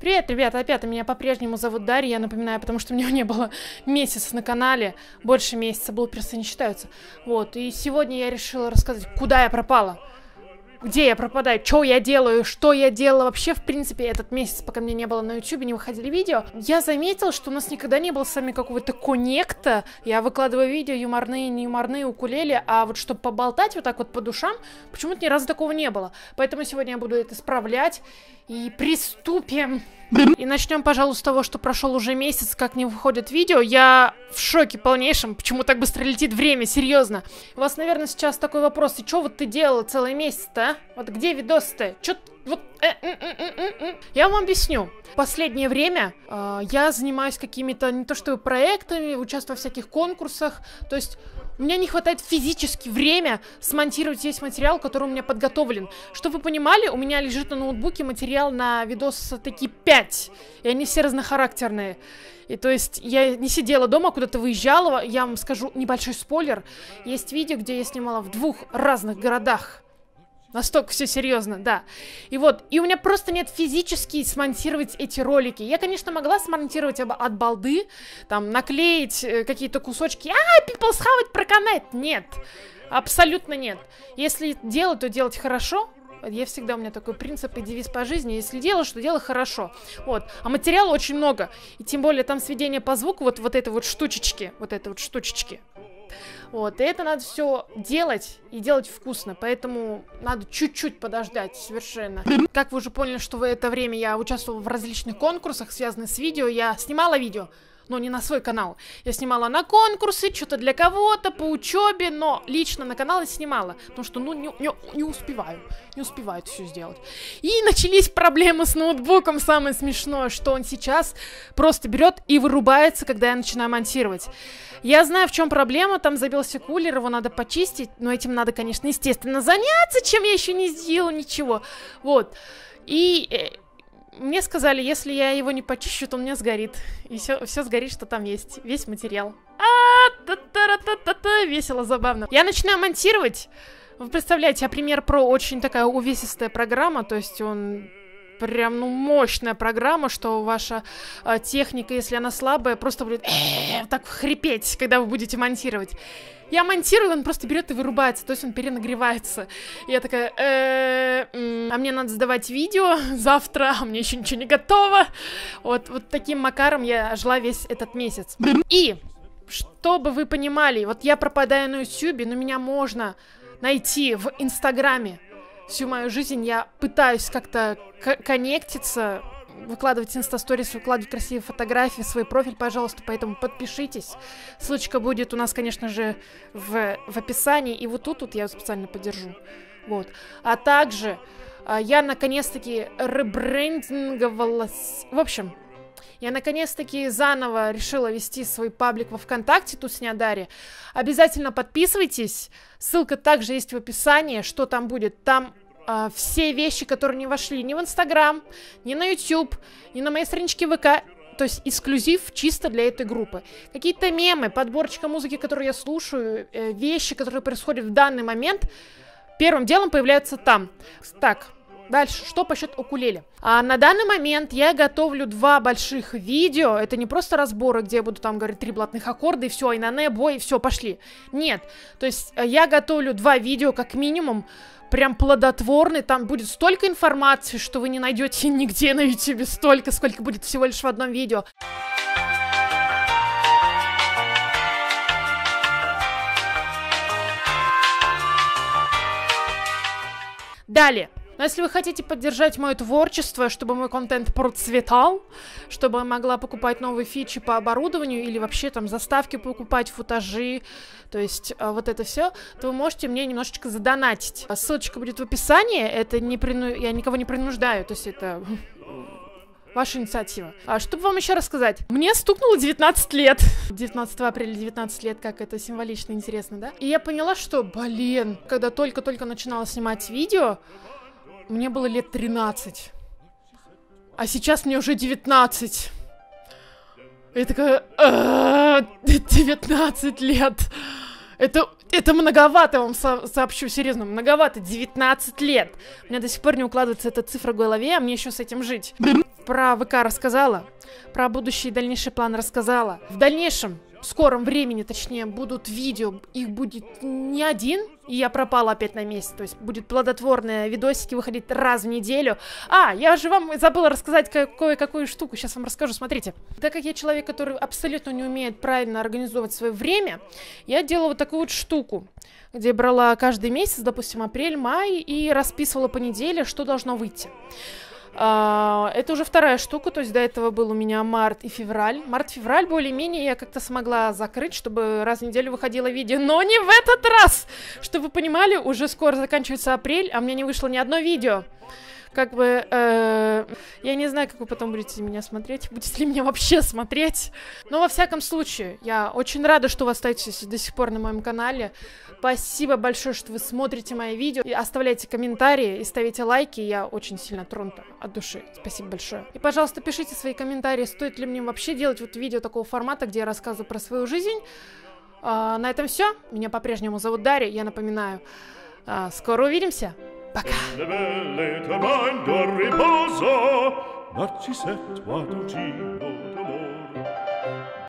Привет, ребята, опять меня по-прежнему зовут Дарья, я напоминаю, потому что у меня не было месяца на канале, больше месяца, был просто не считаются. Вот, и сегодня я решила рассказать, куда я пропала где я пропадаю, что я делаю, что я делала вообще, в принципе, этот месяц, пока меня не было на YouTube, не выходили видео, я заметила, что у нас никогда не было с вами какого-то коннекта, я выкладываю видео юморные, не юморные, укулеле, а вот чтобы поболтать вот так вот по душам, почему-то ни разу такого не было, поэтому сегодня я буду это исправлять, и приступим. И начнем, пожалуй, с того, что прошел уже месяц, как не выходит видео. Я в шоке полнейшем, почему так быстро летит время, серьезно. У вас, наверное, сейчас такой вопрос, и что вот ты делала целый месяц-то, а? Вот где видос-то? Чё вот... Э, э, э, я вам объясню. Последнее время э, я занимаюсь какими-то, не то что проектами, участвую в всяких конкурсах, то есть у меня не хватает физически время смонтировать весь материал, который у меня подготовлен. Чтобы вы понимали, у меня лежит на ноутбуке материал на видос такие 5. И они все разнохарактерные. И то есть я не сидела дома, куда-то выезжала. Я вам скажу небольшой спойлер. Есть видео, где я снимала в двух разных городах. Настолько все серьезно, да. И вот, и у меня просто нет физически смонтировать эти ролики. Я, конечно, могла смонтировать от балды, там, наклеить э, какие-то кусочки. А, people схавать проканает. Нет, абсолютно нет. Если делать, то делать хорошо, я всегда, у меня такой принцип и девиз по жизни. Если делаешь, то делай хорошо. Вот. А материала очень много. И тем более там сведение по звуку, вот, вот этой вот штучечки. Вот этой вот штучечки. Вот, и это надо все делать и делать вкусно, поэтому надо чуть-чуть подождать совершенно. Как вы уже поняли, что в это время я участвовала в различных конкурсах, связанных с видео, я снимала видео, но не на свой канал. Я снимала на конкурсы, что-то для кого-то, по учебе, но лично на канал я снимала, потому что, ну, не, не, не успеваю, не успеваю это все сделать. И начались проблемы с ноутбуком, самое смешное, что он сейчас просто берет и вырубается, когда я начинаю монтировать. Я знаю, в чем проблема, там забился кулер, его надо почистить, но этим надо, конечно, естественно, заняться, чем я еще не сделала ничего. Вот. И э, мне сказали, если я его не почищу, то он мне сгорит. И все, все сгорит, что там есть. Весь материал. А, та та та та та весело, забавно. Я начинаю монтировать. Вы представляете, а пример про очень такая увесистая программа, то есть он прям, ну, мощная программа, что ваша э, техника, если она слабая, просто будет э, так хрипеть, когда вы будете монтировать. Я монтирую, он просто берет и вырубается, то есть он перенагревается. Я такая, э, а мне надо сдавать видео завтра, а мне еще ничего не готово. Вот, вот таким макаром я жила весь этот месяц. И, чтобы вы понимали, вот я пропадаю на YouTube, но меня можно найти в Инстаграме всю мою жизнь я пытаюсь как-то коннектиться, выкладывать инстасторис, выкладывать красивые фотографии, свой профиль, пожалуйста, поэтому подпишитесь. Ссылочка будет у нас, конечно же, в, в описании, и вот тут вот я специально подержу. Вот. А также а, я наконец-таки ребрендинговалась. В общем, я наконец-таки заново решила вести свой паблик во ВКонтакте, Тусня Дарья. Обязательно подписывайтесь. Ссылка также есть в описании, что там будет. Там э, все вещи, которые не вошли ни в Инстаграм, ни на YouTube, ни на моей страничке ВК. То есть эксклюзив чисто для этой группы. Какие-то мемы, подборочка музыки, которую я слушаю, э, вещи, которые происходят в данный момент, первым делом появляются там. Так, Дальше, что по счету укулеле? А на данный момент я готовлю два больших видео. Это не просто разборы, где я буду там говорить три блатных аккорда и все, и на не, бой, и все, пошли. Нет. То есть э, я готовлю два видео как минимум, прям плодотворный, там будет столько информации, что вы не найдете нигде на YouTube столько, сколько будет всего лишь в одном видео. Далее. Но если вы хотите поддержать мое творчество, чтобы мой контент процветал, чтобы я могла покупать новые фичи по оборудованию или вообще там заставки покупать, футажи, то есть а, вот это все, то вы можете мне немножечко задонатить. Ссылочка будет в описании, это не прину... я никого не принуждаю, то есть это ваша инициатива. А чтобы вам еще рассказать, мне стукнуло 19 лет. 19 апреля 19 лет, как это символично интересно, да? И я поняла, что, блин, когда только-только начинала снимать видео, мне было лет 13. А сейчас мне уже 19. И я такая... 19 лет. Это Это многовато, вам со сообщу серьезно, многовато, 19 лет. У меня до сих пор не укладывается эта цифра в голове, а мне еще с этим жить. Про ВК рассказала, про будущий и дальнейший план рассказала. В дальнейшем в скором времени, точнее, будут видео, их будет не один, и я пропала опять на месяц, то есть будет плодотворные видосики выходить раз в неделю. А, я же вам забыла рассказать кое-какую штуку, сейчас вам расскажу, смотрите. Так как я человек, который абсолютно не умеет правильно организовывать свое время, я делала вот такую вот штуку, где брала каждый месяц, допустим, апрель, май, и расписывала по неделе, что должно выйти. А, это уже вторая штука, то есть до этого был у меня март и февраль. Март-февраль более-менее я как-то смогла закрыть, чтобы раз в неделю выходило видео, но не в этот раз! Чтобы вы понимали, уже скоро заканчивается апрель, а меня не вышло ни одно видео как бы, э, я не знаю, как вы потом будете меня смотреть, будете ли меня вообще смотреть, но во всяком случае, я очень рада, что вы остаетесь до сих пор на моем канале, спасибо большое, что вы смотрите мои видео, и оставляйте комментарии и ставите лайки, я очень сильно тронута от души, спасибо большое. И, пожалуйста, пишите свои комментарии, стоит ли мне вообще делать вот видео такого формата, где я рассказываю про свою жизнь, а, на этом все. Меня по-прежнему зовут Дарья, я напоминаю. А, скоро увидимся. Bacca. Nel vellete mind a riposo, narcisetto ad ucino.